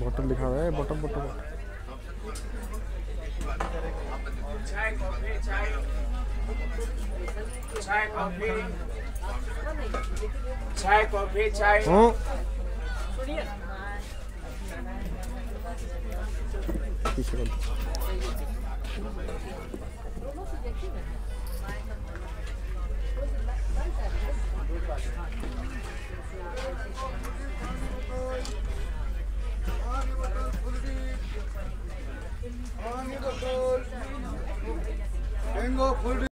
bottle लिखा हुआ है बॉटल बॉटल चाय कॉफ़ी चाय चाय कॉफ़ी चाय हूँ पीछे ಹೆಂಗೋ ಫುಲ್